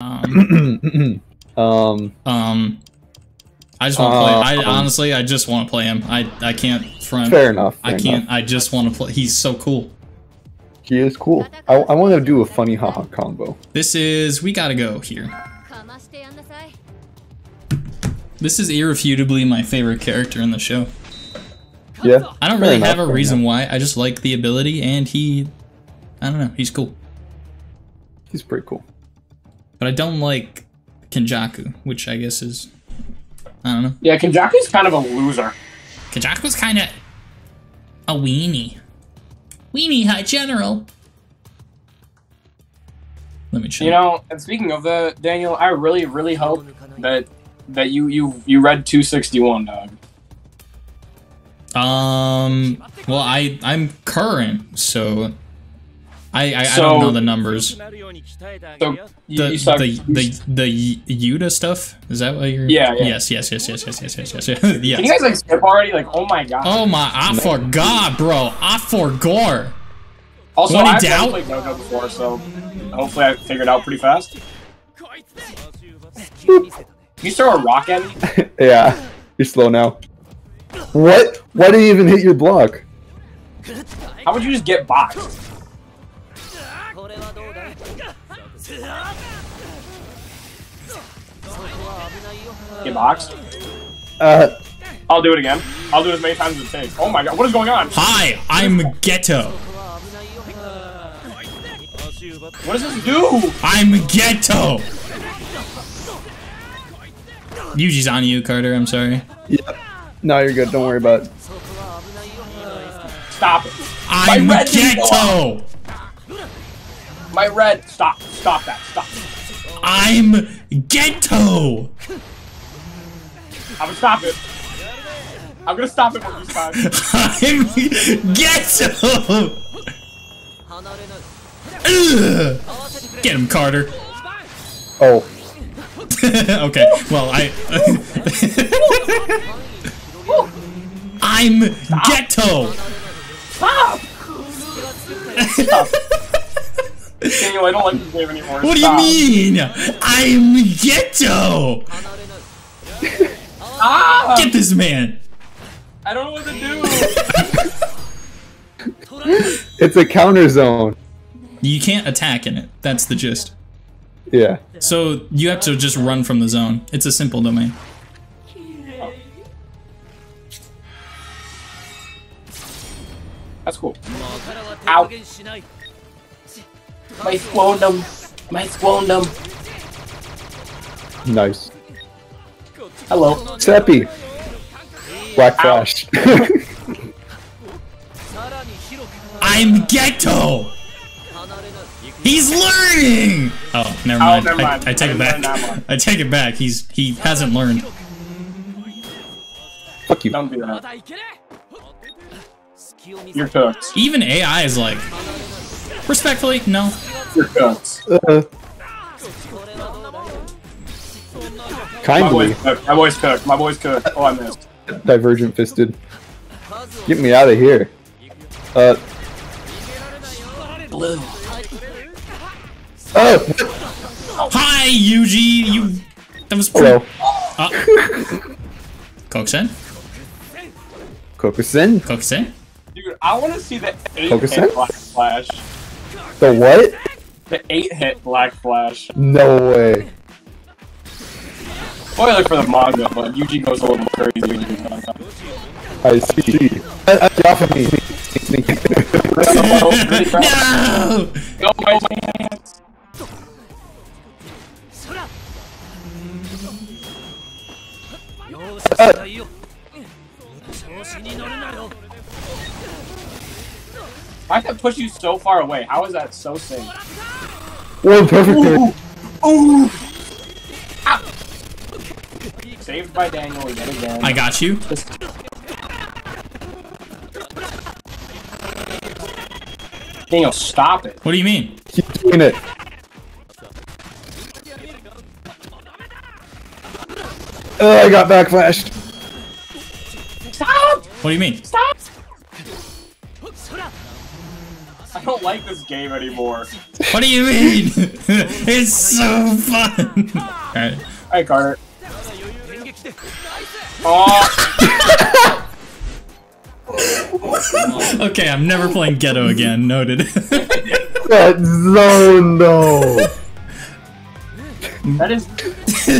Um, um, um, I just want to uh, play. I um, honestly, I just want to play him. I I can't front. Fair enough. Fair I can't. Enough. I just want to play. He's so cool. He is cool. I, I want to do a funny haha combo. This is we gotta go here. This is irrefutably my favorite character in the show. Yeah. I don't really enough, have a reason enough. why. I just like the ability, and he, I don't know, he's cool. He's pretty cool but I don't like Kenjaku, which I guess is. I don't know. Yeah, Kenjaku's kind of a loser. Kenjaku's kind of a weenie. Weenie Hut General. Let me check. You know, and speaking of the Daniel, I really, really hope that that you you you read 261, dog. Um. Well, I I'm current, so I I, I don't know the numbers. So you, The you the, the the Yuta stuff is that what you're? Yeah, yeah. Yes, yes, yes, yes, yes, yes, yes, yes, yes. Can you guys like skip already? Like, oh my god. Oh my! I forgot, bro. I forgot. also, when I've never doubt- played JoJo before, so hopefully I figured it out pretty fast. You throw a rock at me? Yeah. You're slow now. What? Why did you even hit your block? How would you just get boxed? Get boxed? Uh, I'll do it again. I'll do it as many times as it takes. Oh my god, what is going on? Hi, I'm Geto. What does this do? I'm Geto. Yuji's on you, Carter. I'm sorry. yeah. No, you're good. Don't worry about it. Stop it. I'm red Geto. My red. Stop. Stop that. Stop. I'm Geto. I'm gonna stop it. I'm gonna stop it one this time. I'm Geto. Ugh. Get him, Carter. Oh, okay, well, I. I'm Geto. Stop! Daniel, I don't like this game anymore. What do you mean? I'm Geto. Ah! Get this man. I don't know what to do. it's a counter zone. You can't attack in it. That's the gist. Yeah. So you have to just run from the zone. It's a simple domain. That's cool. Ow. My squondum. My squondum. Nice. Hello. Seppi. Black Ow. Flash. I'm Geto. He's learning. Oh, never Oh, mind. never I, mind. I take it back. learn that one. I take it back. He's he hasn't learned. Fuck you. Don't do that. You're cooked. Even AI is like, respectfully, no. You're cooked. Uh, My kindly. boy's. My boy's cooked. My boy's cooked. Oh, I missed. Divergent fisted. Get me out of here. Uh. Blue. Oh. Hi, Yuji. You. That was. Hello. Uh, Koksen. Kokusen. Koksen. Dude, I want to see the 8 Focus hit Flash. The what? The 8 hit Black Flash. No way. Spoiler for the manga, but Yuji goes a little crazy when you manga. I see. Uh, uh, Get off of me. No. Go, my hands. Why did that push you so far away? How is that so safe? One perfect third. Ooh! Ow! Saved by Daniel yet again. I got you. Daniel, stop it. What do you mean? Keep doing it. Uh, I got backflashed. Stop! What do you mean? Stop! I don't like this game anymore. What do you mean? it's so fun. Alright. Hey, Carter. Oh, Okay, I'm never playing Geto again. Noted. That zone, no. that is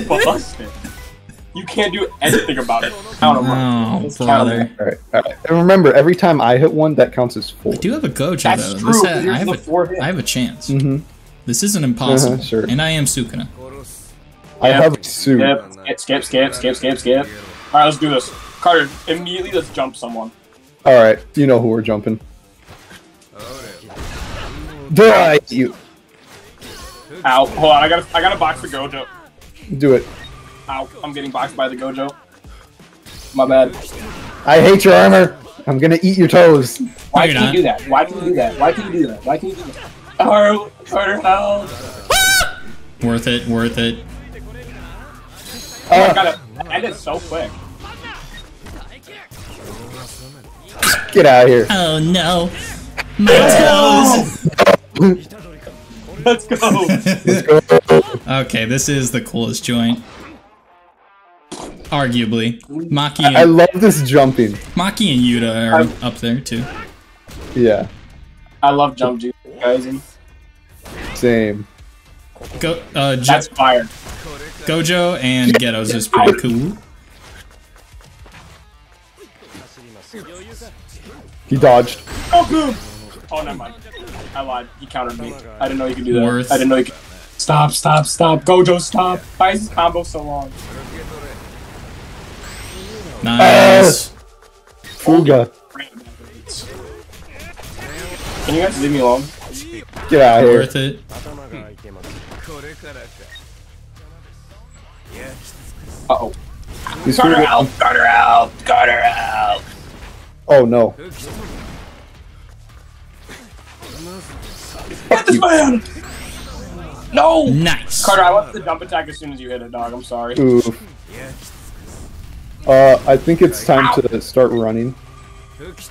busted. You can't do anything about it. Count 'em up. oh, Just count 'em brother. All right, all right. And remember, every time I hit one, that counts as four. I do have a Gojo That's though. true, This ha- I have the a, four hit. I have a chance. Mm-hmm. This isn't impossible. Uh-huh, sure. And I am Sukuna. I Yeah. have a suit. Skip, skip, skip, skip, skip, skip. Alright, let's do this. Carter, immediately let's jump someone. All right, you know who we're jumping. Die, you Ow. Hold on, I got I got a box for Gojo. do it. Ow, I'm getting boxed by the Gojo. My bad. I hate your armor. I'm gonna eat your toes. Why you're can not. you do that? Why can you do that? Why can you do that? Why can you do that? Carter, Carter, help! Worth it. Worth it. Oh, I Uh, gotta end it so quick. get out of here. Oh no, my toes. Let's go. Let's go. Okay, this is the coolest joint. Arguably, Maki I and, love this jumping. Maki and Yuta are up there too. Yeah, I love jump juice, guys. same. Go, uh, jo- That's fire. Gojo and Geto's is pretty cool. He dodged. Oh, boom! Oh, never mind. I lied. He countered me. I didn't know you could do that. Worth. I didn't know you could. Stop, stop, stop. Gojo, stop. Why is his combo so long? Nice. Fuga. Can you guys leave me alone? Get out of here. Worth it. Uh oh. He's Carter Fuga. out! Carter out! Carter out! Oh no. Get this man! No! Nice. Carter, I want the jump attack as soon as you hit it, dog. I'm sorry. Ooh. Uh, I think it's time to start running.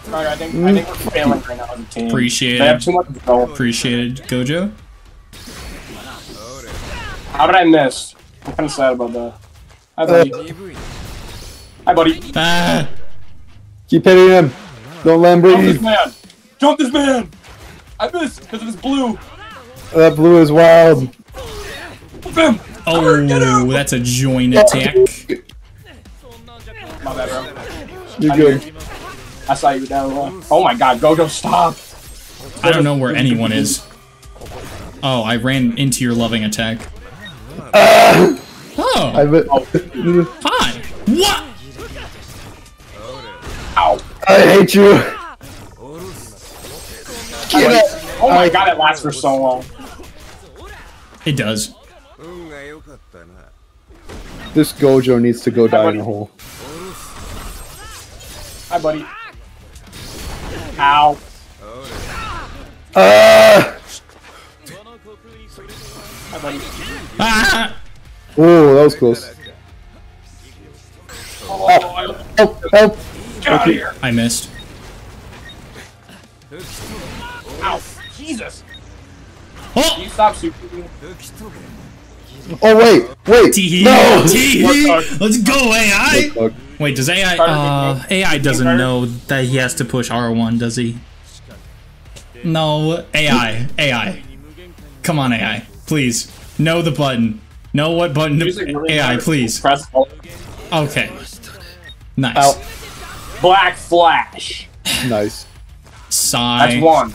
Carter, I think I think we're failing right now as a team. Appreciate it. too much control. Appreciated Gojo. How did I miss? I'm kind of sad about that. Hi, buddy. Hi, buddy. Ah. Keep hitting him. Don't let him Jump this man! Jump this man! I missed because of his blue. That blue is wild. Bam! Oh, that's a joint attack. My bad, bro. You're I good. I saw you down low. Oh my god, Gojo, stop! I don't know where anyone is. Oh, I ran into your loving attack. Oh. I Oh, bet. hi. What? Ow. I hate you. Get out. Oh my god, it lasts for so long. It does. This Gojo needs to go die in a hole. Hi, buddy. Ow. Ah! Hi, buddy. Ah! Oh, that was close. Oh, I- Help! Help! get out of here! I missed. Ow. Jesus. Oh! Can you stop super? Oh wait! Wait! Tee No! Tee Let's go, AI! Fuck. Wait, does AI. Uh, AI doesn't know that he has to push R1, does he? No, AI. AI. Come on, AI. Please. Know the button. Know what button to. AI, please. Press. Okay. Nice. Ow. Black Flash. Nice. Sigh. That's one.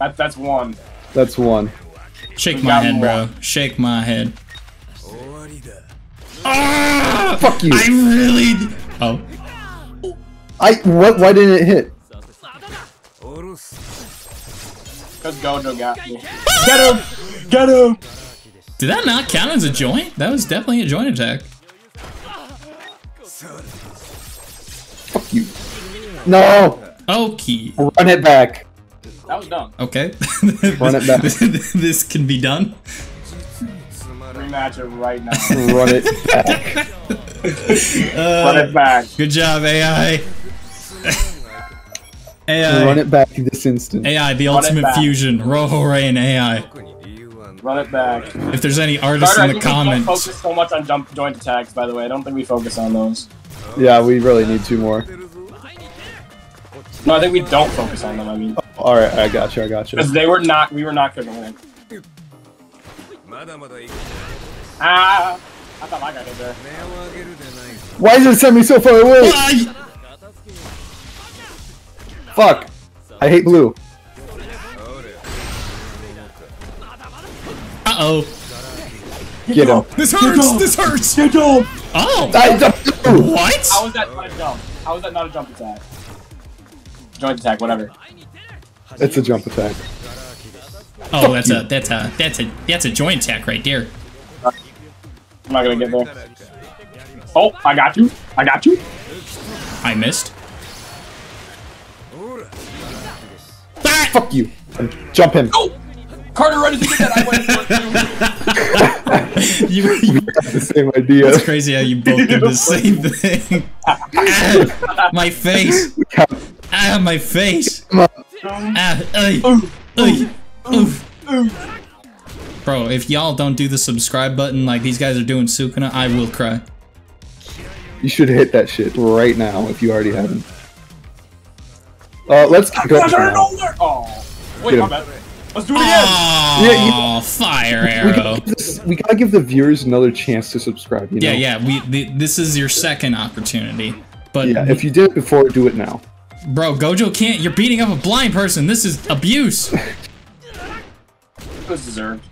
That, that's one. That's one. Shake my head, more. bro. Shake my head. Ah! Fuck you. I really. Oh. I what? Why didn't it hit? Because Gojo got me. Get him! Get him! Did that not count as a joint? That was definitely a joint attack. Fuck you. No! Okay. Run it back. That was dumb. Okay. Run it back. this can be done. Rematch it right now. Run it back. Run it back. Good job, AI. AI. Run it back this instant. AI, the Run ultimate fusion. Rojo Rey and AI. Run it back. If there's any artists Carter, I in the think we don't comments, focus so much on jump joint attacks. By the way, I don't think we focus on those. Yeah, we really need two more. No, I think we don't focus on them. I mean, All right, I got you. I got you. because they were not. We were not good to win. Ah! I thought I got hit there. Why does it send me so far away? Why? Fuck. I hate blue. Uh oh. Get him. This hurts. This hurts. Get him! Oh. I don't- What? How is that not a jump? How is that not a jump attack? Joint attack, whatever. It's a jump attack. Oh, that's a that's a that's a that's a joint attack right there. I'm not gonna get there. Oh, I got you. I got you. I missed. Ah! Fuck you. Jump him. Oh! Carter, right as you did that, I went for it too. you, you, That's the same idea. it's crazy how you both did the same thing. ah, my face. Ah, my face. Ah, ay, ay, oof. Bro, if y'all don't do the subscribe button like these guys are doing Sukuna, I will cry. You should hit that shit right now if you already haven't. Uh, let's go Carter, Oh. Wait, Get my bad. Let's do it again! Oh, Yeah, fire We arrow. gotta, this- we gotta give the viewers another chance to subscribe. You know? Yeah, yeah. We the, this is your second opportunity, but Yeah, if you did it before, do it now. bro, Gojo can't. You're beating up a blind person. This is abuse. It was deserved.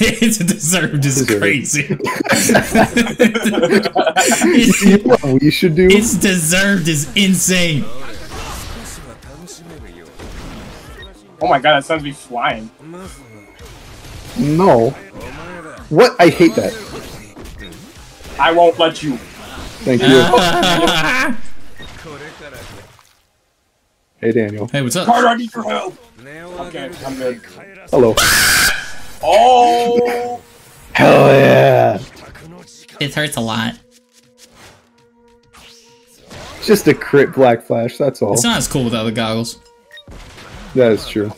it's deserved. Is Deserved. crazy. You it's, know what we should do? it's deserved. Is insane. Oh my god, that sends me flying. No. What? I hate that. I won't let you. Thank you. hey, Daniel. hey, what's up? Carter, I need your help! Okay, I'm good. Hello. Oh! Hell yeah. It hurts a lot. Just a crit black flash, that's all. It's not as cool without the goggles. That is true.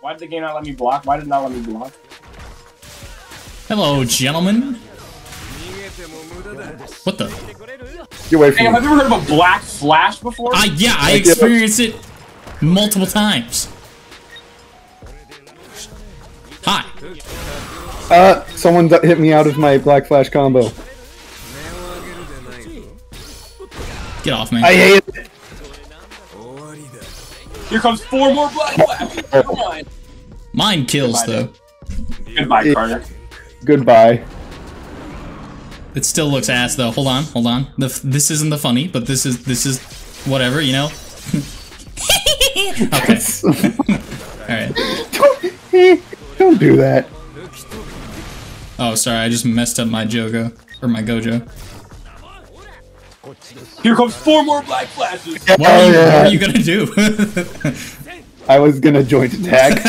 Why did the game not let me block? Why did it not let me block? Hello, gentlemen. What the? Get away Hey, from have you ever heard of a black flash before? I yeah, I experienced it multiple times. Uh, someone hit me out of my black flash combo. Get off me. I hate it. Here comes four more black Flash. Come on. Mine kills Goodbye, though. Goodbye, Carter. Goodbye. It still looks ass though. Hold on, hold on. The, this isn't the funny, but this is this is whatever, you know. okay. All right. don't, don't do that. Oh, sorry. I just messed up my Jogo or my Gojo. Here comes four more black flashes. What are you, what are you gonna do? I was gonna joint attack.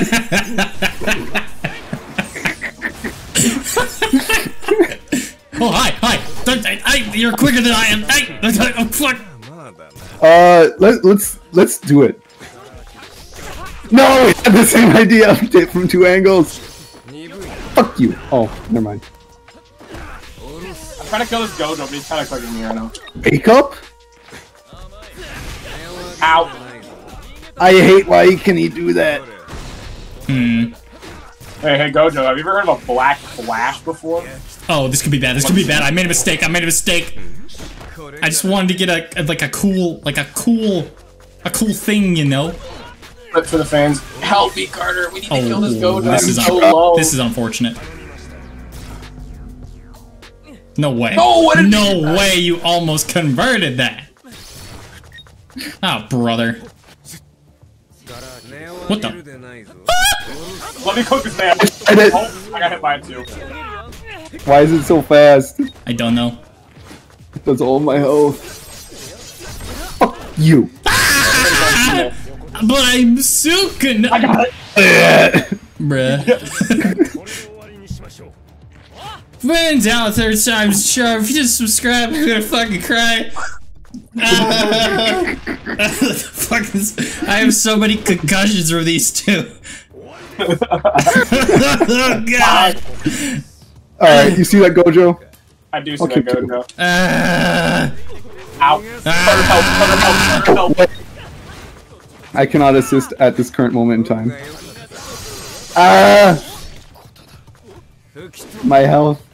oh hi, hi. Don't, I, I, you're quicker than I am. I, oh, fuck. uh, let, let's let's do it. No, we had the same idea. Did from two angles. Fuck you. Oh, never mind. I'm trying to kill this Gojo, but he's kind of clicking me right now. Wake up. Ow. I hate why can he do that? Hmm. Hey, hey, Gojo, have you ever heard of a black flash before? Oh, this could be bad. This could be bad. I made a mistake. I made a mistake. I just wanted to get a, a- like a cool like a cool a cool thing, you know. But for the fans, help me, Carter. We need to kill this oh, goat. This I'm is so un- low. this is unfortunate. No way. No, what did no you- way you almost converted that. Oh, brother. What the? Let me cook this man. I did- Oh, I got hit by it too. Why is it so fast? I don't know. That's all my health. Fuck you. But I'm Sukin. I got it. Bruh. Wins out third time's charm. If you just subscribe, I'm gonna fucking cry. Ah. Fuck this. I have so many concussions from these two. oh god. Alright, you see that Gojo? I do see Okay, that. Gojo. Uh, Ow. Cutter help, cutter help, cutter help. I cannot assist at this current moment in time. Ah! My health.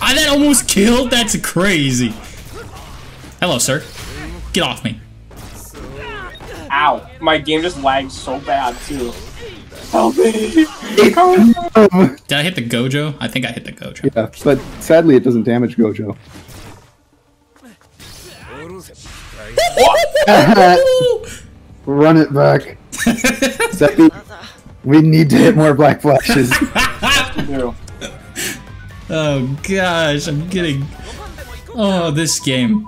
I that almost killed? That's crazy. Hello, sir. Get off me. Ow. My game just lagged so bad, too. Help me. Did I hit the Gojo? I think I hit the Gojo. yeah, but sadly it doesn't damage Gojo. Run it back. Seppi, we need to hit more black flashes. Oh gosh, I'm getting. Oh, this game.